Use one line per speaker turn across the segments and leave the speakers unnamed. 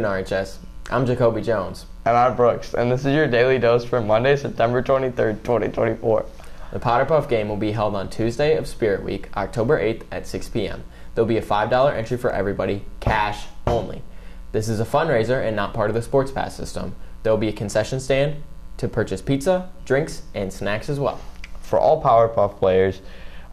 Afternoon, RHS. I'm Jacoby Jones.
And I'm Brooks, and this is your daily dose for Monday, September 23rd, 2024.
The Powder Puff game will be held on Tuesday of Spirit Week, October 8th at 6 p.m. There'll be a $5 entry for everybody, cash only. This is a fundraiser and not part of the Sports Pass system. There will be a concession stand to purchase pizza, drinks, and snacks as well.
For all Powerpuff players,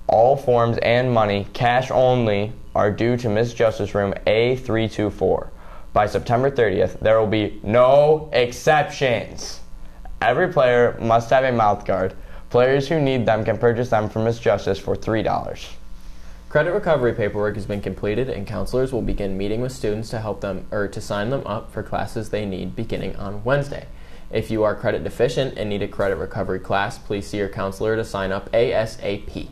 all forms and money, cash only, are due to Miss Justice Room A324. By September 30th, there will be no exceptions. Every player must have a mouth guard. Players who need them can purchase them from Miss Justice for $3.
Credit recovery paperwork has been completed and counselors will begin meeting with students to help them or to sign them up for classes they need beginning on Wednesday. If you are credit deficient and need a credit recovery class, please see your counselor to sign up ASAP.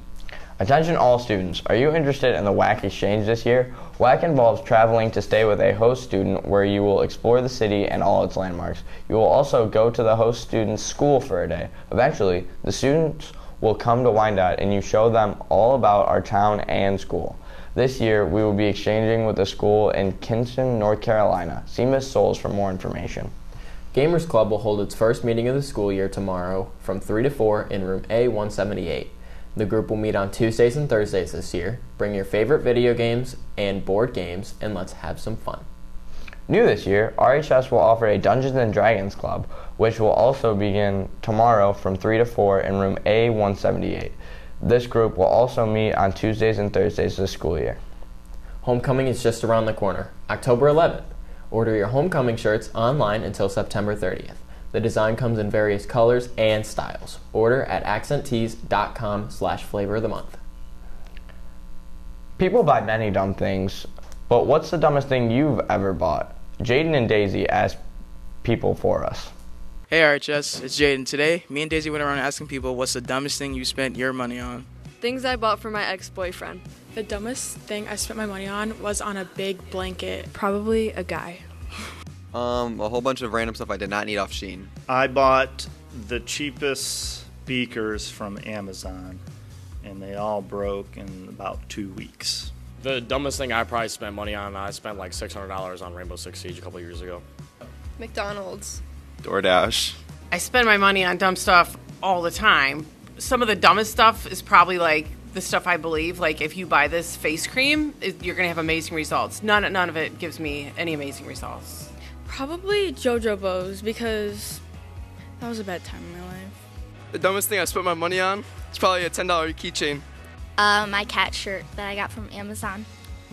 Attention all students, are you interested in the WAC exchange this year? WAC involves traveling to stay with a host student where you will explore the city and all its landmarks. You will also go to the host student's school for a day. Eventually, the students will come to Wyandotte and you show them all about our town and school. This year, we will be exchanging with a school in Kinston, North Carolina. See Miss Souls for more information.
Gamers Club will hold its first meeting of the school year tomorrow from 3 to 4 in room A178. The group will meet on Tuesdays and Thursdays this year. Bring your favorite video games and board games, and let's have some fun.
New this year, RHS will offer a Dungeons and Dragons Club, which will also begin tomorrow from 3 to 4 in room A178. This group will also meet on Tuesdays and Thursdays this school year.
Homecoming is just around the corner, October 11th. Order your homecoming shirts online until September 30th. The design comes in various colors and styles. Order at accenttees.com slash flavor of the month.
People buy many dumb things, but what's the dumbest thing you've ever bought? Jaden and Daisy asked people for us.
Hey RHS, it's Jaden. Today, me and Daisy went around asking people what's the dumbest thing you spent your money on.
Things I bought for my ex boyfriend.
The dumbest thing I spent my money on was on a big blanket.
Probably a guy.
Um, a whole bunch of random stuff I did not need off Shein.
I bought the cheapest beakers from Amazon, and they all broke in about two weeks.
The dumbest thing I probably spent money on, I spent like $600 on Rainbow Six Siege a couple years ago.
McDonald's.
DoorDash.
I spend my money on dumb stuff all the time. Some of the dumbest stuff is probably like the stuff I believe. Like if you buy this face cream, you're gonna have amazing results. None, none of it gives me any amazing results.
Probably JoJo's because that was a bad time in my life.
The dumbest thing I spent my money on is probably a $10 keychain.
Uh, my cat shirt that I got from Amazon.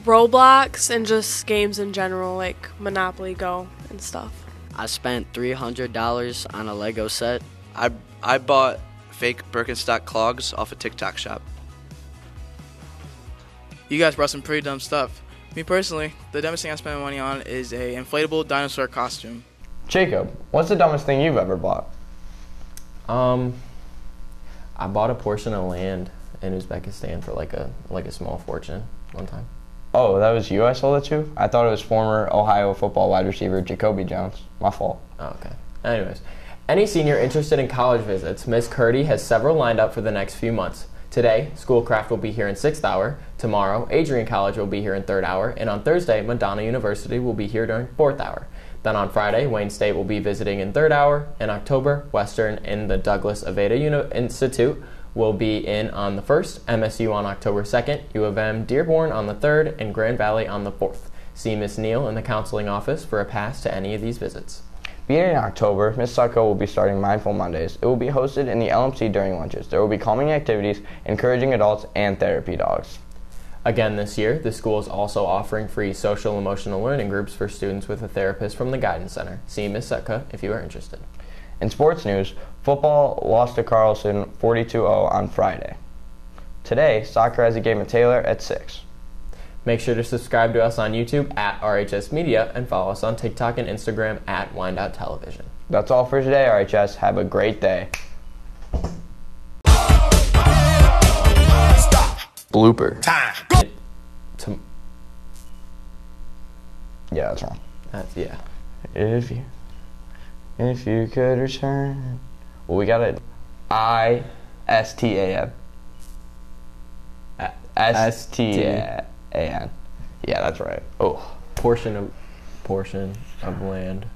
Roblox and just games in general, like Monopoly Go and stuff.
I spent $300 on a Lego set.
I, I bought fake Birkenstock clogs off a TikTok shop.
You guys brought some pretty dumb stuff. Me personally, the dumbest thing I spent my money on is a inflatable dinosaur costume.
Jacob, what's the dumbest thing you've ever bought?
Um, I bought a portion of land in Uzbekistan for like a like a small fortune one time.
Oh, that was you I sold it to? I thought it was former Ohio football wide receiver Jacoby Jones. My fault.
Oh, okay. Anyways, any senior interested in college visits, Ms. Curdy has several lined up for the next few months. Today, Schoolcraft will be here in 6th hour. Tomorrow, Adrian College will be here in 3rd hour. And on Thursday, Madonna University will be here during 4th hour. Then on Friday, Wayne State will be visiting in 3rd hour. In October, Western and the Douglas Aveda Uni- Institute will be in on the 1st, MSU on October 2nd, U of M Dearborn on the 3rd, and Grand Valley on the 4th. See Miss Neal in the counseling office for a pass to any of these visits.
Beginning in October, Ms. Sutka will be starting Mindful Mondays. It will be hosted in the LMC during lunches. There will be calming activities, encouraging adults, and therapy dogs.
Again this year, the school is also offering free social emotional learning groups for students with a therapist from the Guidance Center. See Ms. Sutka if you are interested.
In sports news, football lost to Carlson 42-0 on Friday. Today, soccer has a game at Taylor at 6.
Make sure to subscribe to us on YouTube at RHS Media and follow us on TikTok and Instagram at Wyandotte Television.
That's all for today, RHS. Have a great day. Blooper.
Time.
To- yeah, that's wrong.
That's yeah.
If you if you could return. Well, we got it. I S T A N. S T A N. Yeah, that's right. Oh.
Portion of portion of land.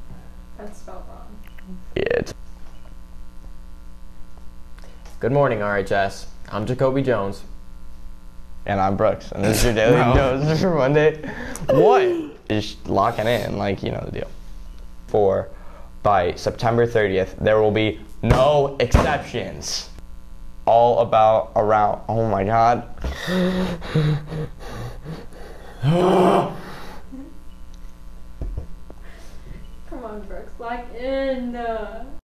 That's spelled wrong.
Yeah, it's
Good morning, RHS. I'm Jacoby Jones.
And I'm Brooks, and this is your daily
No.
dose for Monday. What? Just locking in, like you know the deal. For by September 30th, there will be no exceptions. All about around. Oh my God.
Come on, Brooks, lock in. Uh.